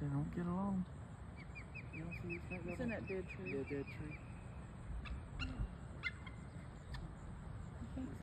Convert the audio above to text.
They don't get along. You don't see this front It's in that dead tree. Yeah, dead tree.